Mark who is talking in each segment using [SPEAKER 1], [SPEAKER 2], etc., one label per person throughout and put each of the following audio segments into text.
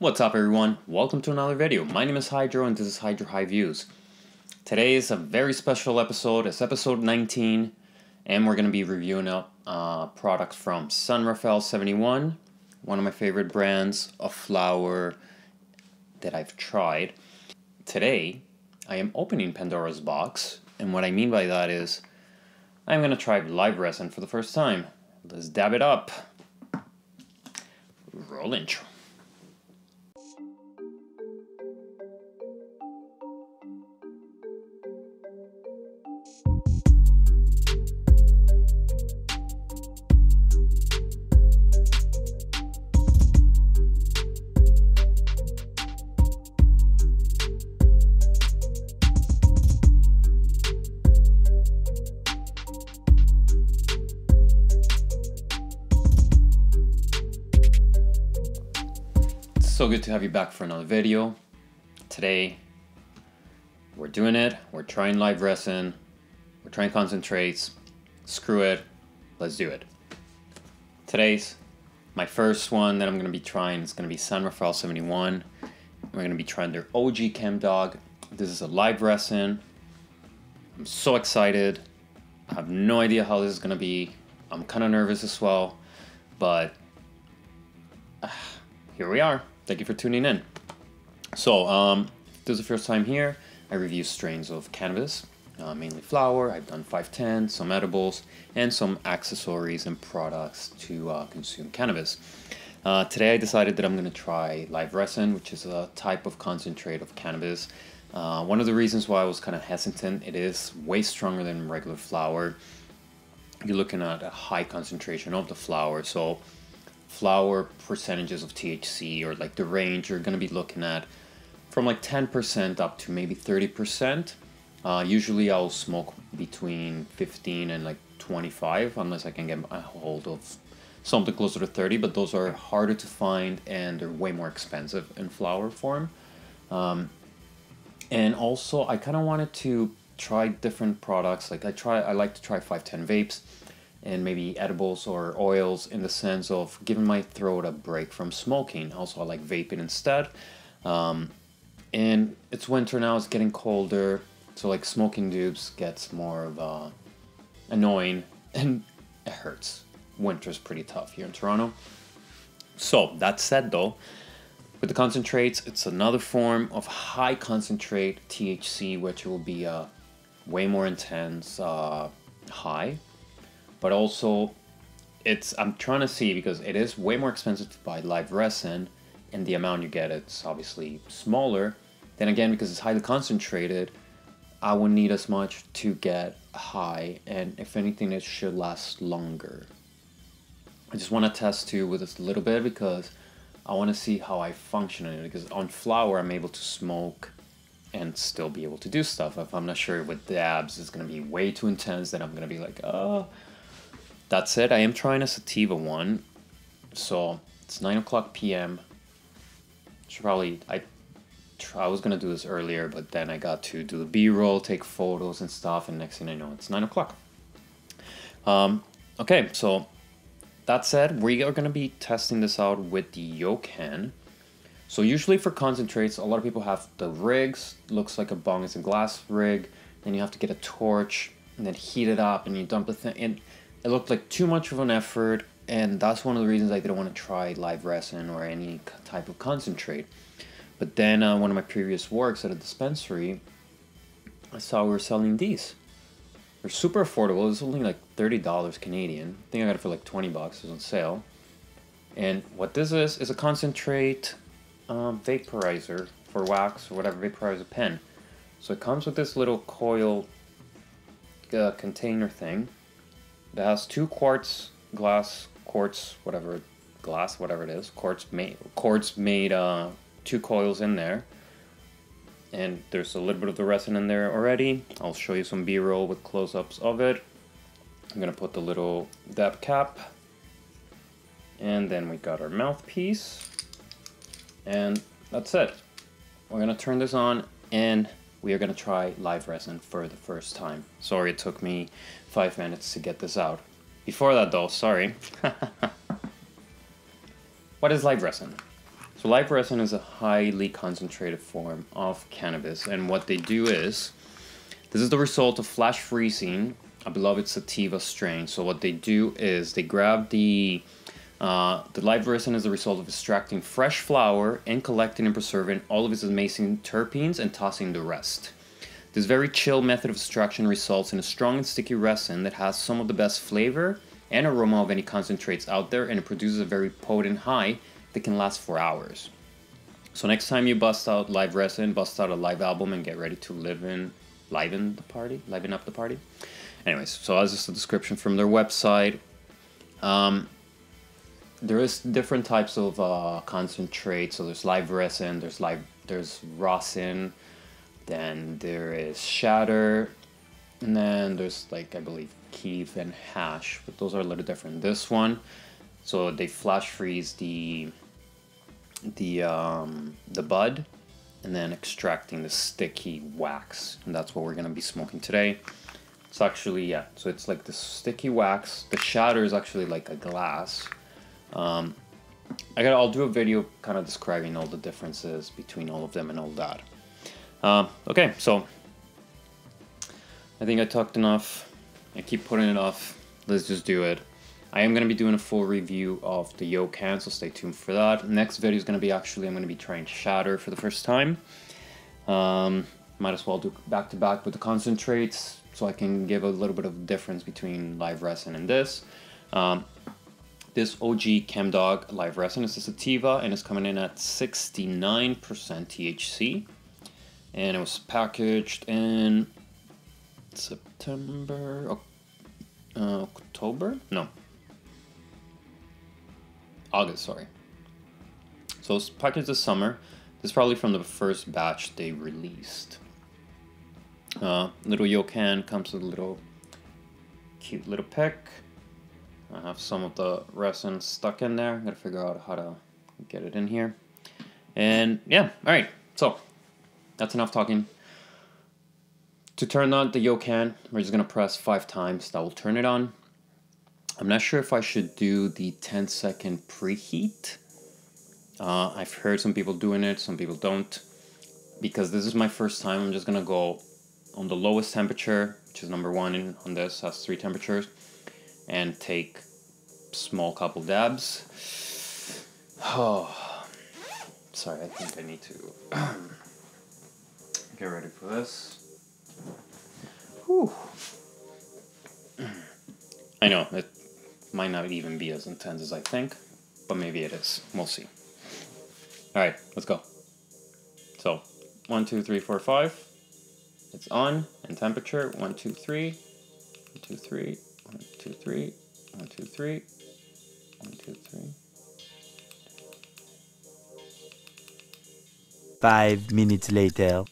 [SPEAKER 1] What's up everyone? Welcome to another video. My name is Hydro and this is Hydro High Views. Today is a very special episode. It's episode 19 and we're going to be reviewing up uh, products from San Rafael 71, one of my favorite brands of flower that I've tried. Today, I am opening Pandora's box and what I mean by that is I'm going to try live resin for the first time. Let's dab it up. Roll intro. Good to have you back for another video. Today, we're doing it. We're trying live resin. We're trying concentrates. Screw it. Let's do it. Today's my first one that I'm going to be trying is going to be San Rafael 71. We're going to be trying their OG Chemdawg. This is a live resin. I'm so excited. I have no idea how this is going to be. I'm kind of nervous as well, but uh, here we are. Thank you for tuning in. So, um, this is the first time here. I review strains of cannabis, uh, mainly flower. I've done 510, some edibles, and some accessories and products to uh, consume cannabis. Uh, today I decided that I'm going to try live resin, which is a type of concentrate of cannabis. Uh, one of the reasons why I was kind of hesitant, it is way stronger than regular flower. You're looking at a high concentration of the flower, so flower percentages of THC or like the range you're going to be looking at from like 10% up to maybe 30%. Uh, usually I'll smoke between 15 and like 25 unless I can get a hold of something closer to 30, but those are harder to find and they're way more expensive in flower form. Um, and also I kind of wanted to try different products. Like I try, I like to try 510 vapes and maybe edibles or oils in the sense of giving my throat a break from smoking. Also, I like vaping instead. Um, and it's winter now, it's getting colder, so like smoking doobs gets more of a annoying and it hurts. Winter's pretty tough here in Toronto. So, that said though, with the concentrates, it's another form of high concentrate THC, which will be a way more intense uh, high but also it's I'm trying to see because it is way more expensive to buy live resin and the amount you get it's obviously smaller. Then again, because it's highly concentrated, I wouldn't need as much to get high, and if anything, it should last longer. I just want to test too with this a little bit because I want to see how I function in it. Because on flower, I'm able to smoke and still be able to do stuff. If I'm not sure with dabs, it's gonna be way too intense, then I'm gonna be like, oh, that said, I am trying a sativa one, so it's 9 o'clock p.m. Should probably, I, I was gonna do this earlier, but then I got to do the B-roll, take photos and stuff, and next thing I know, it's 9 o'clock. Um, okay, so that said, we are gonna be testing this out with the Yocan. So usually for concentrates, a lot of people have the rigs, looks like a bong, it's a glass rig, then you have to get a torch, and then heat it up, and you dump the thing in it looked like too much of an effort, and that's one of the reasons I didn't want to try live resin or any type of concentrate. But then uh, one of my previous works at a dispensary, I saw we were selling these. They're super affordable. It's only like thirty dollars Canadian. I think I got it for like twenty bucks. It's on sale. And what this is is a concentrate um, vaporizer for wax or whatever vaporizer pen. So it comes with this little coil uh, container thing it has two quartz glass quartz whatever glass whatever it is quartz made quartz made uh, two coils in there. And there's a little bit of the resin in there already. I'll show you some b-roll with close-ups of it. I'm gonna put the little dab cap. And then we got our mouthpiece. And that's it. We're gonna turn this on and we are going to try live resin for the first time. Sorry it took me five minutes to get this out. Before that though, sorry. what is live resin? So live resin is a highly concentrated form of cannabis, and what they do is, this is the result of flash freezing a beloved sativa strain. So what they do is they grab the uh, the live resin is the result of extracting fresh flower and collecting and preserving all of its amazing terpenes and tossing the rest. This very chill method of extraction results in a strong and sticky resin that has some of the best flavor and aroma of any concentrates out there and it produces a very potent high that can last for hours. So next time you bust out live resin, bust out a live album and get ready to live in liven the party, liven up the party. Anyways, so as just a description from their website. Um, there is different types of uh, concentrate. So there's live resin, there's live, there's rosin, then there is shatter, and then there's like I believe kief and hash, but those are a little different. This one, so they flash freeze the the um, the bud, and then extracting the sticky wax, and that's what we're gonna be smoking today. It's actually yeah, so it's like the sticky wax. The shatter is actually like a glass um, I got. I'll do a video kind of describing all the differences between all of them and all that. Uh, okay, so I think I talked enough. I keep putting it off. Let's just do it. I am going to be doing a full review of the Yocan, so stay tuned for that. Next video is going to be actually, I'm going to be trying Shatter for the first time. Um, might as well do back to back with the concentrates, so I can give a little bit of difference between live resin and this. Um, this OG Chemdawg Live Resin is a sativa and it's coming in at 69% THC. And it was packaged in September, uh, October? No. August, sorry. So it's packaged this summer. This is probably from the first batch they released. Uh, little Yocan comes with a little cute little pick. I have some of the resin stuck in there. i Gotta figure out how to get it in here. And yeah, alright, so that's enough talking. To turn on the Yocan, we're just gonna press five times. That will turn it on. I'm not sure if I should do the 10 second preheat. Uh, I've heard some people doing it, some people don't. Because this is my first time, I'm just gonna go on the lowest temperature, which is number one in, on this, has three temperatures and take small couple dabs. Oh, sorry, I think I need to get ready for this. Whew. I know, it might not even be as intense as I think, but maybe it is. We'll see. Alright, let's go. So, one, two, three, four, five. It's on, and temperature, one, two, three, one, two, three, one, two, three. One, two, three. One, two, three.
[SPEAKER 2] Five minutes later.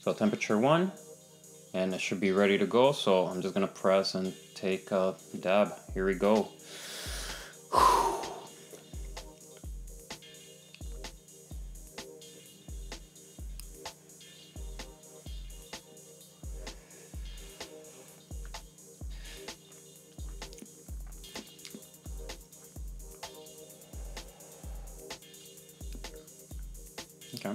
[SPEAKER 1] So temperature one, and it should be ready to go. So I'm just gonna press and take a dab. Here we go. All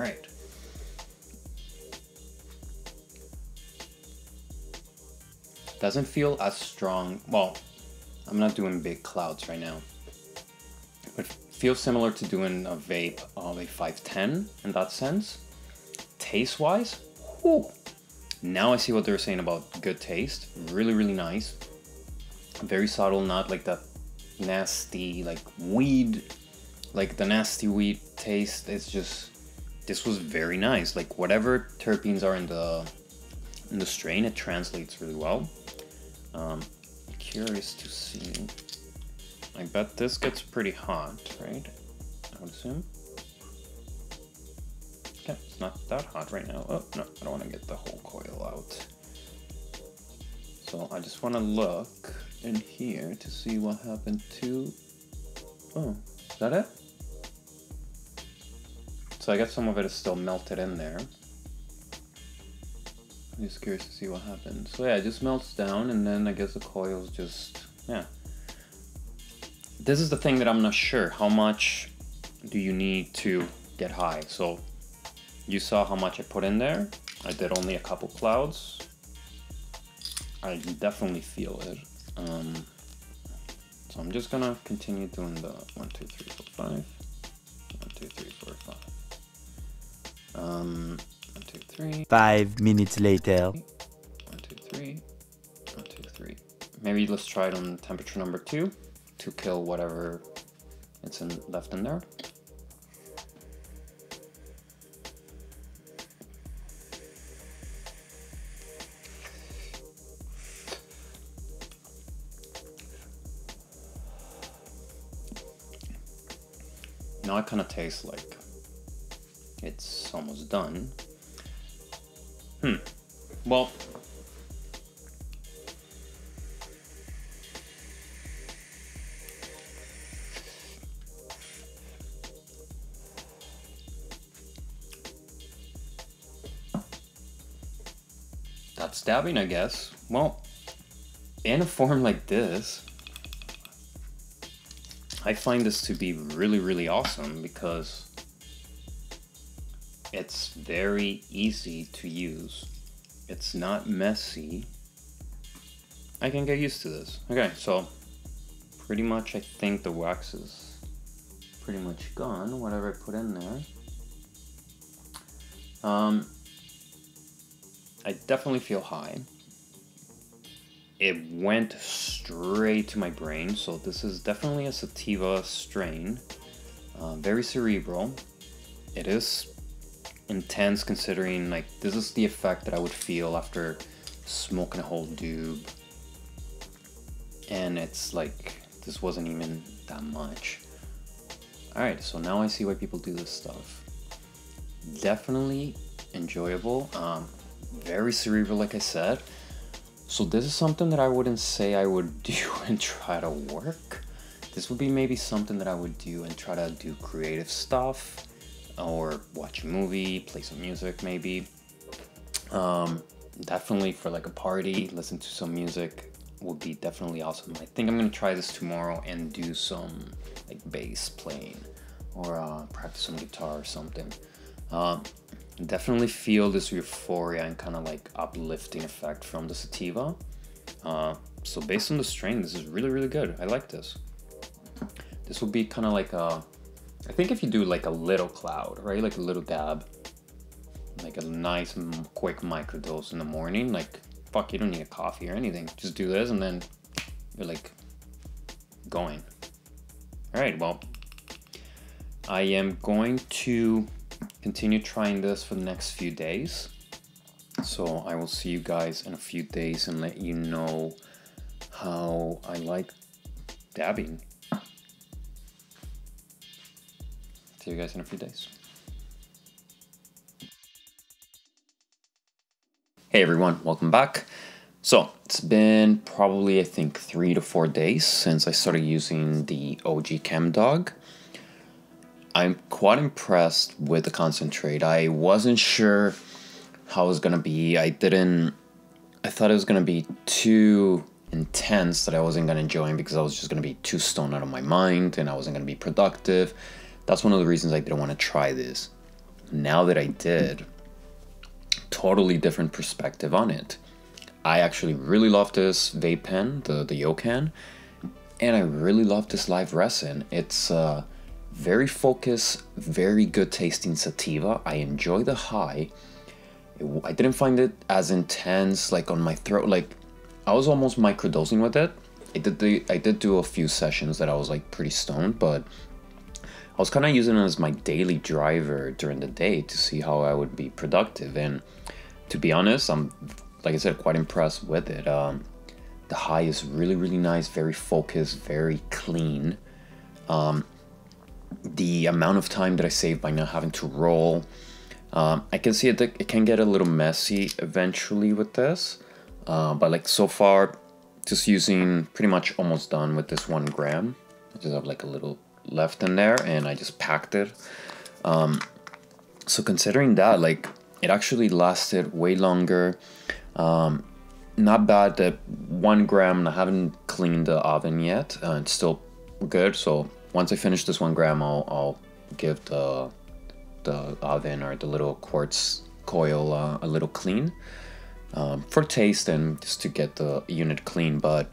[SPEAKER 1] right. Doesn't feel as strong. Well, I'm not doing big clouds right now feels similar to doing a vape of a 510 in that sense. Taste wise, whew. now I see what they're saying about good taste. Really, really nice. Very subtle, not like that nasty, like weed, like the nasty weed taste. It's just, this was very nice. Like whatever terpenes are in the in the strain, it translates really well. Um, curious to see I bet this gets pretty hot, right? I would assume. Okay, it's not that hot right now. Oh, no, I don't want to get the whole coil out. So I just want to look in here to see what happened to. Oh, is that it? So I guess some of it is still melted in there. I'm just curious to see what happens. So yeah, it just melts down and then I guess the coils just, yeah. This is the thing that I'm not sure. How much do you need to get high? So you saw how much I put in there. I did only a couple clouds. I definitely feel it. Um, so I'm just gonna continue doing the one, two, three, four, five. One, two, three, four, five. Um, one, two, three.
[SPEAKER 2] Five minutes later.
[SPEAKER 1] One, two, three. One, two, three. Maybe let's try it on temperature number two to kill whatever it's in, left in there. Now it kind of tastes like it's almost done. Hmm. Well, that's dabbing, I guess. Well, in a form like this, I find this to be really, really awesome because it's very easy to use. It's not messy. I can get used to this. Okay, so pretty much I think the wax is pretty much gone, whatever I put in there. Um, I definitely feel high. It went straight to my brain, so this is definitely a sativa strain. Uh, very cerebral. It is intense considering like this is the effect that I would feel after smoking a whole doob. And it's like this wasn't even that much. Alright, so now I see why people do this stuff. Definitely enjoyable. Um, very cerebral, like I said. So this is something that I wouldn't say I would do and try to work. This would be maybe something that I would do and try to do creative stuff or watch a movie, play some music maybe. Um, definitely for like a party, listen to some music would be definitely awesome. I think I'm gonna try this tomorrow and do some like bass playing or uh, practice some guitar or something. Uh, definitely feel this euphoria and kind of like uplifting effect from the sativa. Uh, so based on the strain, this is really, really good. I like this. This will be kind of like a, I think if you do like a little cloud, right? Like a little dab, like a nice quick microdose in the morning, like fuck, you don't need a coffee or anything. Just do this and then you're like going. All right, well, I am going to continue trying this for the next few days. So I will see you guys in a few days and let you know how I like dabbing. See you guys in a few days. Hey everyone, welcome back. So it's been probably I think three to four days since I started using the OG Chemdawg. I'm quite impressed with the concentrate. I wasn't sure how it was gonna be. I didn't. I thought it was gonna be too intense that I wasn't gonna enjoy it because I was just gonna be too stoned out of my mind and I wasn't gonna be productive. That's one of the reasons I didn't want to try this. Now that I did, totally different perspective on it. I actually really love this vape pen, the the Yocan, and I really love this live resin. It's uh very focused, very good tasting sativa. I enjoy the high. I didn't find it as intense like on my throat. Like I was almost microdosing with it. I did the I did do a few sessions that I was like pretty stoned, but I was kind of using it as my daily driver during the day to see how I would be productive. And to be honest, I'm like I said, quite impressed with it. Um, the high is really really nice, very focused, very clean. Um, the amount of time that I save by not having to roll. Um, I can see it, it can get a little messy eventually with this, uh, but like so far, just using pretty much almost done with this one gram. I just have like a little left in there and I just packed it. Um, so considering that, like it actually lasted way longer. Um, not bad that one gram, I haven't cleaned the oven yet. Uh, it's still good. So once I finish this one gram, I'll, I'll give the, the oven or the little quartz coil uh, a little clean um, for taste and just to get the unit clean. But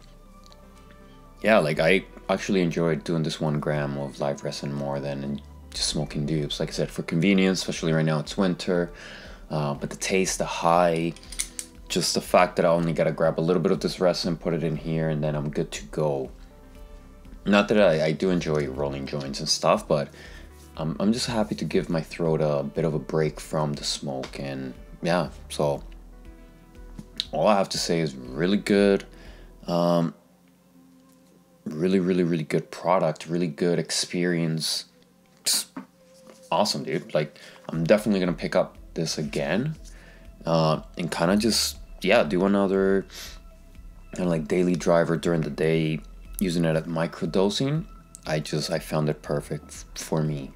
[SPEAKER 1] yeah, like I actually enjoyed doing this one gram of live resin more than just smoking doobs. Like I said, for convenience, especially right now it's winter. Uh, but the taste, the high, just the fact that I only gotta grab a little bit of this resin, put it in here, and then I'm good to go. Not that I, I do enjoy rolling joints and stuff, but I'm, I'm just happy to give my throat a bit of a break from the smoke. And yeah, so all I have to say is really good. Um, really, really, really good product, really good experience. Awesome, dude. Like, I'm definitely gonna pick up this again uh, and kind of just, yeah, do another kind of like daily driver during the day using it at microdosing. I just, I found it perfect for me.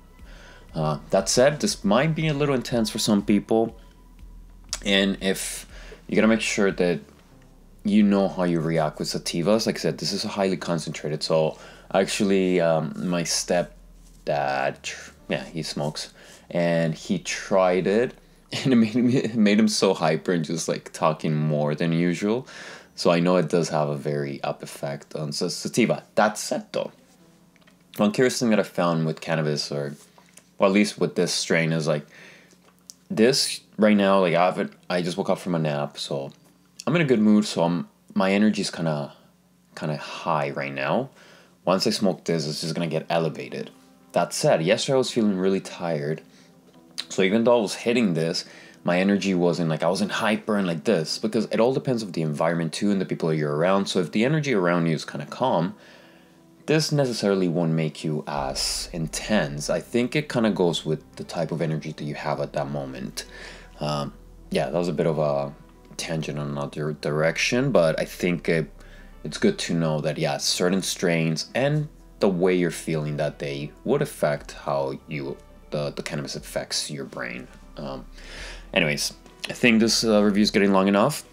[SPEAKER 1] Uh, that said, this might be a little intense for some people. And if you gotta make sure that you know how you react with sativas. Like I said, this is a highly concentrated. So actually, um, my stepdad, yeah, he smokes, and he tried it, and it made him it made him so hyper and just like talking more than usual. So I know it does have a very up effect on sativa. That said, though, one curious thing that I found with cannabis, or well, at least with this strain, is like this right now, like I haven't, I just woke up from a nap, so I'm in a good mood. So I'm, my energy's kind of, kind of high right now. Once I smoke this, it's just gonna get elevated. That said, yesterday I was feeling really tired, so even though I was hitting this, my energy wasn't like I wasn't hyper and like this because it all depends of the environment too and the people you're around. So if the energy around you is kind of calm, this necessarily won't make you as intense. I think it kind of goes with the type of energy that you have at that moment. Um, yeah, that was a bit of a tangent on another direction, but I think it, it's good to know that, yeah, certain strains and the way you're feeling that day would affect how you the, the cannabis affects your brain. Um, anyways, I think this uh, review is getting long enough.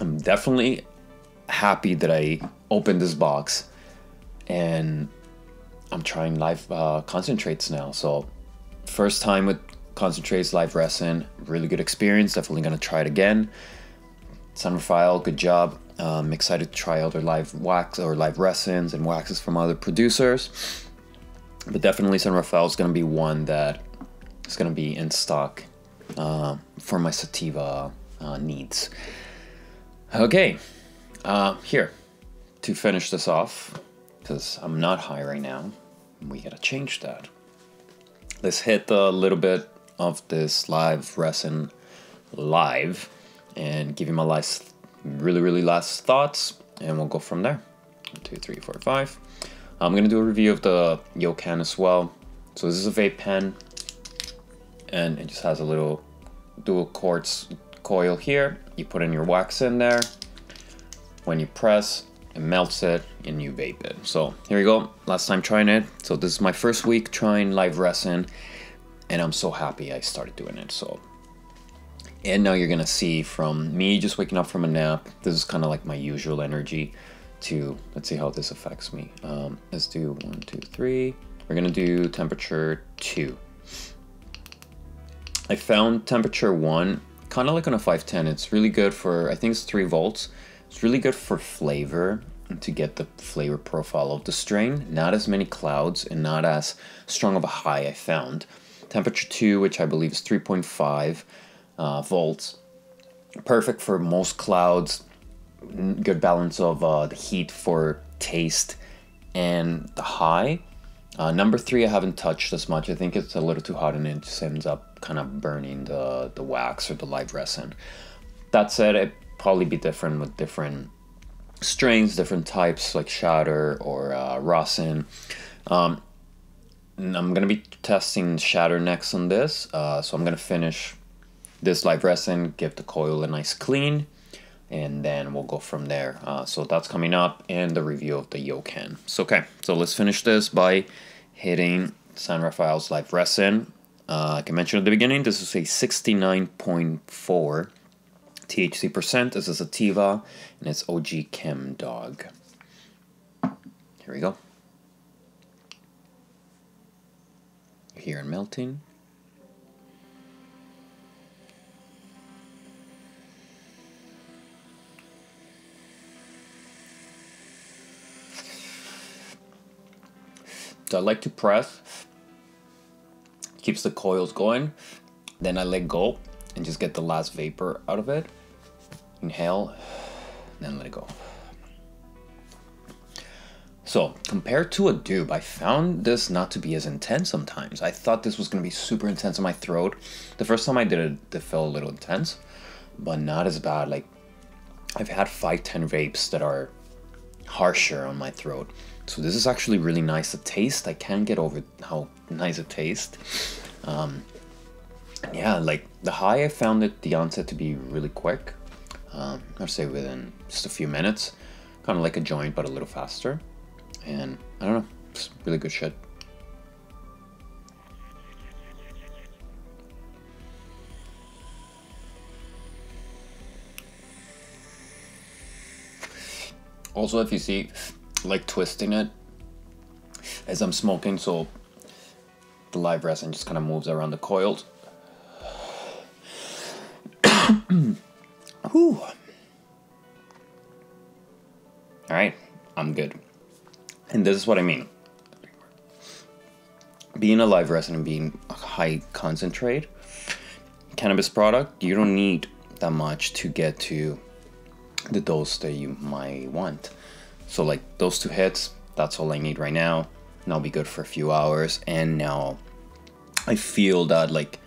[SPEAKER 1] I'm definitely happy that I opened this box and I'm trying live uh, concentrates now. So first time with concentrates live resin, really good experience. Definitely gonna try it again. Rafael, good job. Um, excited to try other live wax or live resins and waxes from other producers. But definitely San Rafael is gonna be one that is gonna be in stock uh, for my sativa uh, needs. Okay, uh, here to finish this off because I'm not high right now. We gotta change that. Let's hit a little bit of this live resin live and give you my last, really, really last thoughts, and we'll go from there. One, two, three, four, five. I'm gonna do a review of the Yocan as well. So this is a vape pen, and it just has a little dual quartz coil here. You put in your wax in there. When you press, it melts it and you vape it. So here we go, last time trying it. So this is my first week trying live resin and I'm so happy I started doing it. So, and now you're gonna see from me just waking up from a nap, this is kind of like my usual energy to, let's see how this affects me. Um, let's do one, two, three. We're gonna do temperature two. I found temperature one, kind of like on a 510. It's really good for, I think it's three volts. It's really good for flavor to get the flavor profile of the strain. Not as many clouds and not as strong of a high I found. Temperature 2, which I believe is 3.5 uh, volts. Perfect for most clouds. Good balance of uh, the heat for taste and the high. Uh, number three, I haven't touched as much. I think it's a little too hot and it just ends up kind of burning the, the wax or the live resin. That said, it probably be different with different strains, different types like shatter or uh, rosin. Um, I'm gonna be testing shatter next on this, uh, so I'm gonna finish this live resin, give the coil a nice clean, and then we'll go from there. Uh, so that's coming up, and the review of the Yocan. So okay, so let's finish this by hitting San Rafael's Live Resin. Uh, like I mentioned at the beginning, this is a 69.4 THC percent. This is a Sativa, and it's OG Chemdawg. Here we go. Here and melting. So I like to press, keeps the coils going. Then I let go and just get the last vapor out of it. Inhale, then let it go. So, compared to a doob, I found this not to be as intense sometimes. I thought this was going to be super intense in my throat. The first time I did it, it felt a little intense, but not as bad. Like, I've had 510 vapes that are harsher on my throat. So this is actually really nice to taste. I can't get over how nice it tastes. Um, yeah, like the high, I found it the onset to be really quick. Um, I'd say within just a few minutes, kind of like a joint but a little faster. And I don't know, it's really good shit. Also, if you see, like twisting it as I'm smoking, so the live resin just kind of moves around the coils. Whew. All right, I'm good. And this is what I mean. Being a live resin and being a high concentrate cannabis product, you don't need that much to get to the dose that you might want. So like those two hits, that's all I need right now. And I'll be good for a few hours. And now I feel that like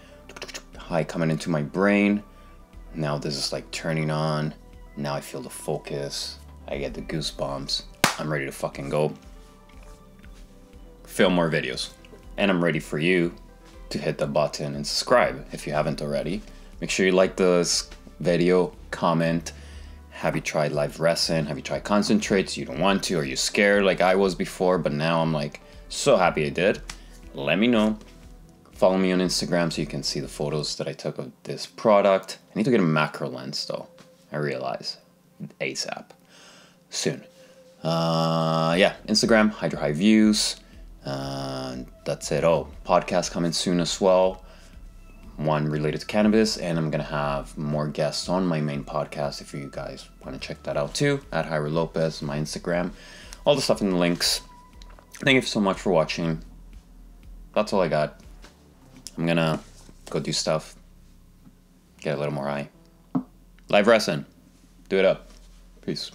[SPEAKER 1] high coming into my brain. Now this is like turning on. Now I feel the focus. I get the goosebumps. I'm ready to fucking go. Film more videos. And I'm ready for you to hit the button and subscribe if you haven't already. Make sure you like this video, comment, have you tried live resin? Have you tried concentrates? You don't want to, or you're scared like I was before, but now I'm like so happy I did. Let me know. Follow me on Instagram so you can see the photos that I took of this product. I need to get a macro lens though. I realize ASAP soon. Uh, yeah, Instagram, Hydro High Views. Uh, that's it. Oh, podcast coming soon as well one related to cannabis, and I'm gonna have more guests on my main podcast if you guys want to check that out too. At Jairo Lopez, my Instagram, all the stuff in the links. Thank you so much for watching. That's all I got. I'm gonna go do stuff, get a little more high. Live resin, do it up. Peace.